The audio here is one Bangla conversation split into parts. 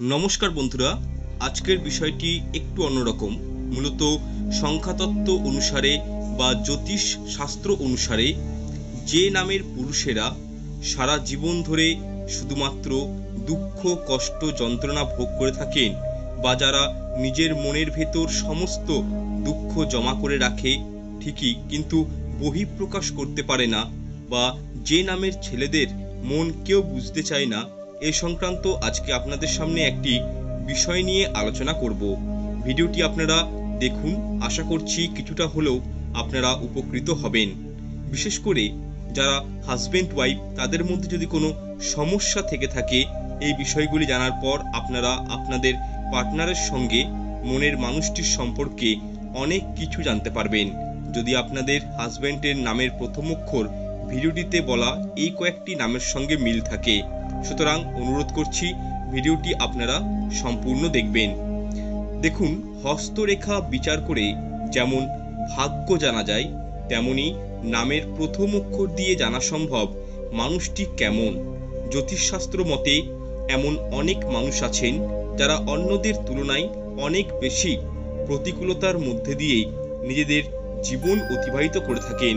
নমস্কার বন্ধুরা, আজকের বিষয়টি একটু অন্যরকম। মূলত সংখ্যাতত্ত্ব অনুসারে বা জ্যোতিষ শাস্ত্র অনুসারে যে নামের পুরুষেরা সারা জীবন ধরে শুধুমাত্র দুঃখ, কষ্ট, যন্ত্রণা ভোগ করে থাকেন বা যারা নিজের মনের ভেতর সমস্ত দুঃখ জমা করে রাখে, ঠিকই কিন্তু বহিঃপ্রকাশ করতে পারে না বা যে নামের ছেলেদের মন কেউ বুঝতে চায় না এ সংক্রান্ত আজকে আপনাদের সামনে একটি বিষয় নিয়ে আলোচনা করব। ভিডিওটি আপনারা দেখুন, আশা করছি কিছুটা হলেও আপনারা উপকৃত হবেন। বিশেষ করে যারা হাজব্যান্ড ওয়াইফ তাদের মধ্যে যদি কোনো সমস্যা থেকে থাকে, এই বিষয়গুলি জানার পর আপনারা আপনাদের পার্টনারের সঙ্গে মনের মানুষটির সম্পর্কে অনেক কিছু জানতে পারবেন। যদি আপনাদের হাজব্যান্ডের নামের প্রথম অক্ষর ভিডিওটিতে বলা এই কয়েকটি নামের সঙ্গে মিল থাকে সুতরাং অনুরোধ করছি ভিডিওটি আপনারা সম্পূর্ণ দেখবেন। দেখুন, হস্তরেখা বিচার করে যেমন ভাগ্য জানা যায়, তেমনি নামের প্রথম অক্ষর দিয়ে জানা সম্ভব মানুষটি কেমন। জ্যোতিষশাস্ত্র মতে এমন অনেক মানুষ আছেন যারা অন্যদের তুলনায় অনেক বেশি প্রতিকূলতার মধ্যে দিয়েই নিজেদের জীবন অতিবাহিত করে থাকেন।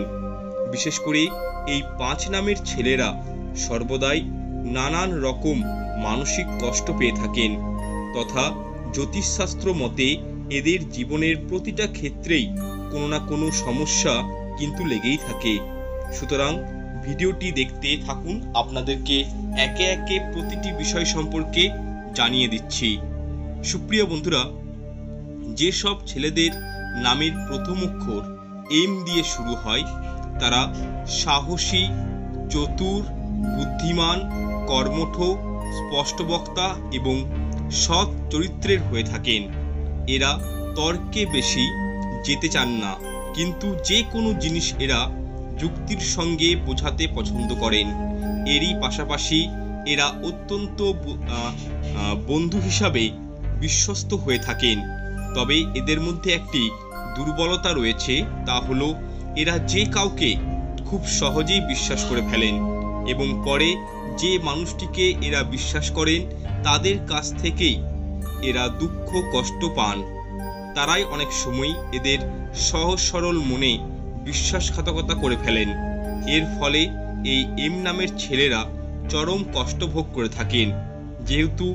বিশেষ করে এই পাঁচ নামের ছেলেরা সর্বদাই নানান রকম মানসিক কষ্ট পেয়ে থাকেন তথা জ্যোতিষশাস্ত্র মতে এদের জীবনের প্রতিটা ক্ষেত্রেই কোনো না কোনো সমস্যা কিন্তু লেগেই থাকে। সুতরাং ভিডিওটি দেখতে থাকুন, আপনাদেরকে একে একে প্রতিটি বিষয় সম্পর্কে জানিয়ে দিচ্ছি। সুপ্রিয় বন্ধুরা যেসব ছেলেদের নামের প্রথম অক্ষর এম দিয়ে শুরু হয়, তারা সাহসী, চতুর, বুদ্ধিমান কর্মঠ, স্পষ্টবক্তা এবং সৎ চরিত্রের হয়ে থাকেন। এরা তর্কে বেশি যেতে চান না, কিন্তু যে কোনো জিনিস এরা যুক্তির সঙ্গে বোঝাতে পছন্দ করেন। এরই পাশাপাশি এরা অত্যন্ত বন্ধু হিসাবে বিশ্বস্ত হয়ে থাকেন। তবে এদের মধ্যে একটি দুর্বলতা রয়েছে, তা হলো এরা যে কাউকে খুব সহজেই বিশ্বাস করে ফেলেন। এবং পরে যে মানুষটিকে এরা বিশ্বাস করেন, তাদের কাছ থেকেই এরা দুঃখ, কষ্ট পান। তারাই অনেক সময় এদের সহজ সরল মনে বিশ্বাসঘাতকতা করে ফেলেন। এর ফলে এই এম নামের ছেলেরা চরম কষ্ট ভোগ করে থাকেন। যেহেতু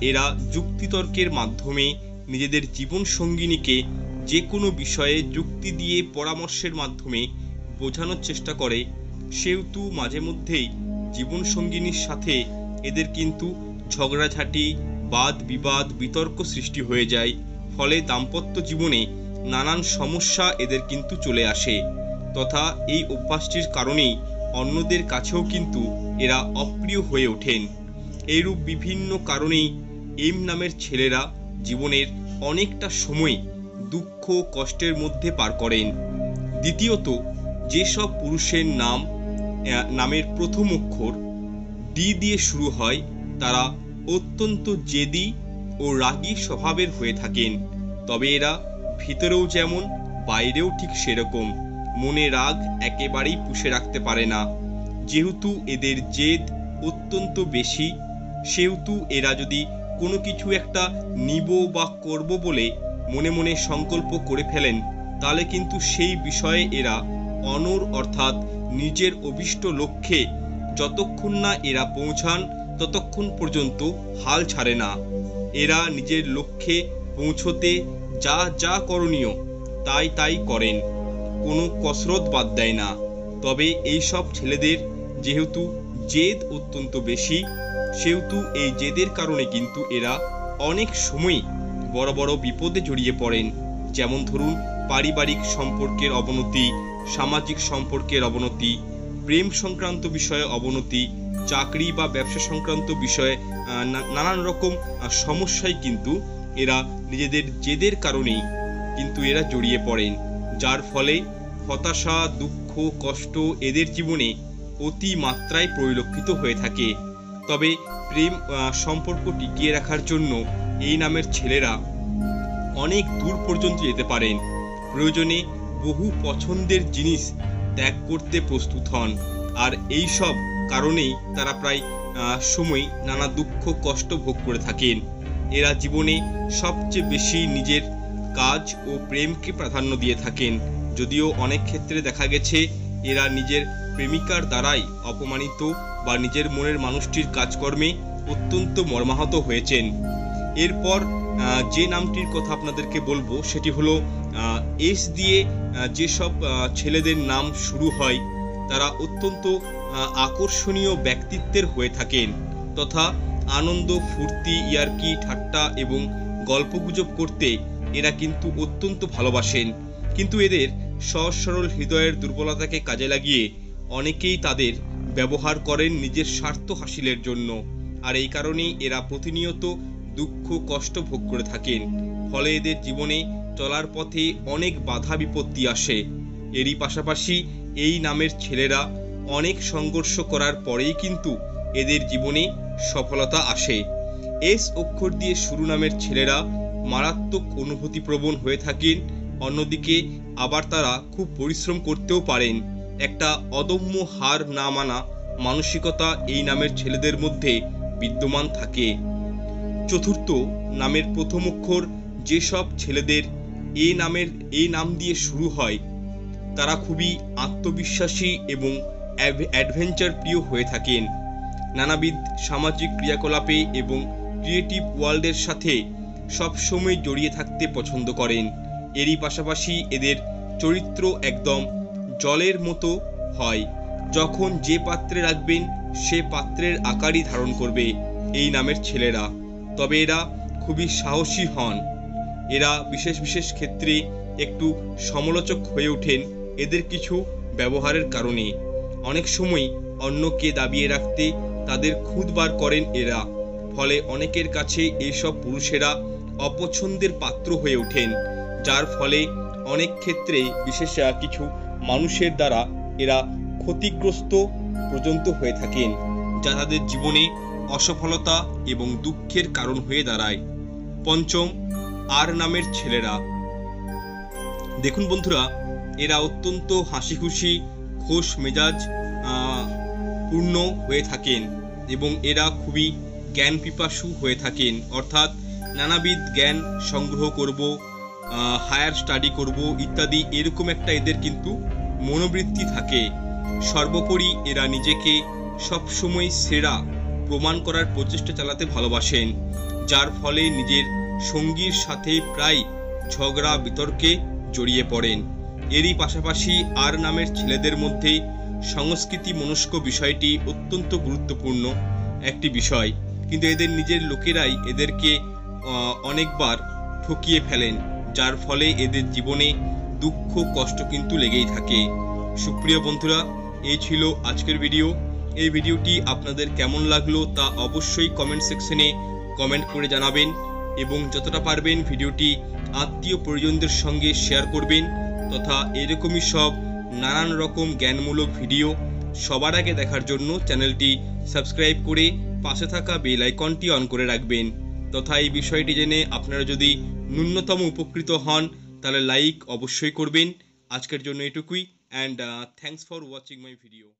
এরা যুক্তিতর্কের মাধ্যমে নিজেদের জীবন সঙ্গিনীকে যে কোনো বিষয়ে যুক্তি দিয়ে পরামর্শের মাধ্যমে বোঝানোর চেষ্টা করে সেহেতু মাঝে মধ্যেই জীবন সঙ্গিনীর সাথে এদের কিন্তু ঝগড়াঝাটি বাদ বিবাদ বিতর্ক সৃষ্টি হয়ে যায়। ফলে দাম্পত্য জীবনে নানান সমস্যা এদের কিন্তু চলে আসে। তথা এই অভ্যাসটির কারণেই অন্যদের কাছেও কিন্তু এরা অপ্রিয় হয়ে ওঠেন। এইরূপ বিভিন্ন কারণেই এম নামের ছেলেরা জীবনের অনেকটা সময় দুঃখ, কষ্টের মধ্যে পার করেন। দ্বিতীয়ত, যেসব পুরুষের নাম নামের প্রথম অক্ষর ডি দিয়ে শুরু হয়, তারা অত্যন্ত জেদি ও রাগী স্বভাবের হয়ে থাকেন। তবে এরা ভিতরেও যেমন, বাইরেও ঠিক সেরকম। মনে রাগ একেবারেই পুষে রাখতে পারে না। যেহেতু এদের জেদ অত্যন্ত বেশি, সেহেতু এরা যদি কোনো কিছু একটা নিব বা করব বলে মনে মনে সংকল্প করে ফেলেন, তাহলে কিন্তু সেই বিষয়ে এরা অনর অর্থাৎ নিজের অভিষ্ট লক্ষ্যে যতক্ষণ না এরা পৌঁছান, ততক্ষণ পর্যন্ত হাল ছাড়ে না। এরা নিজের লক্ষ্যে পৌঁছতে যা যা করণীয়, তাই তাই করেন। কোনো কসরত বাদ দেয় না। তবে এই সব ছেলেদের যেহেতু জেদ অত্যন্ত বেশি, সেহেতু এই জেদের কারণে কিন্তু এরা অনেক সময় বড় বড় বিপদে জড়িয়ে পড়েন। যেমন ধরুন, পারিবারিক সম্পর্কের অবনতি সামাজিক সম্পর্কের অবনতি, প্রেম সংক্রান্ত বিষয়ে অবনতি, চাকরি বা ব্যবসা সংক্রান্ত বিষয়ে নানান রকম সমস্যায় কিন্তু এরা নিজেদের জেদের কারণেই কিন্তু এরা জড়িয়ে পড়েন। যার ফলে হতাশা, দুঃখ, কষ্ট এদের জীবনে অতি মাত্রায় পরিলক্ষিত হয়ে থাকে। তবে প্রেম সম্পর্ক টিকিয়ে রাখার জন্য এই নামের ছেলেরা অনেক দূর পর্যন্ত যেতে পারেন। প্রয়োজনে বহু পছন্দের জিনিস ত্যাগ করতে প্রস্তুত হন। আর এই সব কারণেই তারা প্রায় সময় নানা দুঃখ, কষ্ট ভোগ করে থাকেন। এরা জীবনে সবচেয়ে বেশি নিজের কাজ ও প্রেমকে প্রাধান্য দিয়ে থাকেন। যদিও অনেক ক্ষেত্রে দেখা গেছে, এরা নিজের প্রেমিকার দ্বারাই অপমানিত বা নিজের মনের মানুষটির কাজকর্মে অত্যন্ত মর্মাহত হয়েছেন। এরপর যে নামটির কথা আপনাদেরকে বলব, সেটি হলো এস দিয়ে যেসব ছেলেদের নাম শুরু হয়, তারা অত্যন্ত আকর্ষণীয় ব্যক্তিত্বের হয়ে থাকেন তথা আনন্দ, ফুর্তি, ইয়ার্কি, ঠাট্টা এবং গল্পগুজব করতে এরা কিন্তু অত্যন্ত ভালোবাসেন। কিন্তু এদের সহজ সরল হৃদয়ের দুর্বলতাকে কাজে লাগিয়ে অনেকেই তাদের ব্যবহার করেন নিজের স্বার্থ হাসিলের জন্য। আর এই কারণেই এরা প্রতিনিয়ত দুঃখ, কষ্ট ভোগ করে থাকেন। ফলে এদের জীবনে চলার পথে অনেক বাধা বিপত্তি আসে। এরই পাশাপাশি এই নামের ছেলেরা অনেক সংঘর্ষ করার পরেই কিন্তু এদের জীবনে সফলতা আসে। এস অক্ষর দিয়ে শুরু নামের ছেলেরা মারাত্মক অনুভূতিপ্রবণ হয়ে থাকেন, অন্যদিকে আবার তারা খুব পরিশ্রম করতেও পারেন। একটা অদম্য হার না মানা মানসিকতা এই নামের ছেলেদের মধ্যে বিদ্যমান থাকে। চতুর্থ নামের প্রথম অক্ষর যেসব ছেলেদের এ নামের এই নাম দিয়ে শুরু হয়। তারা খুবই আত্মবিশ্বাসী এবং অ্যাডভেঞ্চার প্রিয় হয়ে থাকেন। নানাবিধ সামাজিক ক্রিয়াকলাপে এবং ক্রিয়েটিভ ওয়ার্ল্ডের সাথে সবসময় জড়িয়ে থাকতে পছন্দ করেন। এরই পাশাপাশি এদের চরিত্র একদম জলের মতো হয়। যখন যে পাত্রে রাখবেন, সে পাত্রের আকারই ধারণ করবে, এই নামের ছেলেরা। তবে এরা খুবই সাহসী হন। এরা বিশেষ বিশেষ ক্ষেত্রে একটু সমালোচক হয়ে ওঠেন এদের কিছু ব্যবহারের কারণে। অনেক সময় অন্যকে দাবিয়ে রাখতে তাদের খুদ বার করেন এরা। ফলে অনেকের কাছে এইসব পুরুষেরা অপছন্দের পাত্র হয়ে ওঠেন, যার ফলে অনেক ক্ষেত্রে বিশেষ কিছু মানুষের দ্বারা এরা ক্ষতিগ্রস্ত পর্যন্ত হয়ে থাকেন, যা তাদের জীবনে অসফলতা এবং দুঃখের কারণ হয়ে দাঁড়ায়। পঞ্চম আর নামের ছেলেরা। দেখুন বন্ধুরা, এরা অত্যন্ত হাসি খুশি খোশ মেজাজ পূর্ণ হয়ে থাকেন এবং এরা খুবই জ্ঞান পিপাসু হয়ে থাকেন। অর্থাৎ নানাবিধ জ্ঞান সংগ্রহ করব হায়ার স্টাডি করব ইত্যাদি। এরকম একটা এদের কিন্তু মনোবৃত্তি থাকে। সর্বোপরি এরা নিজেকে সবসময় সেরা প্রমাণ করার প্রচেষ্টা চালাতে ভালোবাসেন, যার ফলে নিজের সঙ্গীর সাথে প্রায় ঝগড়া বিতর্কে জড়িয়ে পড়েন। এরই পাশাপাশি আর নামের ছেলেদের মধ্যে সংস্কৃতি মনস্ক বিষয়টি অত্যন্ত গুরুত্বপূর্ণ একটি বিষয়। কিন্তু এদের নিজের লোকেরাই এদেরকে অনেকবার ঠকিয়ে ফেলেন, যার ফলে এদের জীবনে দুঃখ, কষ্ট কিন্তু লেগেই থাকে। সুপ্রিয় বন্ধুরা, এই ছিল আজকের ভিডিও। এই ভিডিওটি আপনাদের কেমন লাগল তা অবশ্যই কমেন্ট সেকশনে কমেন্ট করে জানাবেন। এবং যতটা পারবেন ভিডিওটি আত্মীয় পরিজনদের সঙ্গে শেয়ার করবেন তথা এরকমই সব নানান রকম জ্ঞানমূলক ভিডিও সবার আগে দেখার জন্য চ্যানেলটি সাবস্ক্রাইব করে পাশে থাকা বেল আইকনটি অন করে রাখবেন। তথা এই বিষয়টি জেনে আপনারা যদি ন্যূনতম উপকৃত হন, তাহলে লাইক অবশ্যই করবেন। আজকের জন্য এটুকুই and thanks for watching my video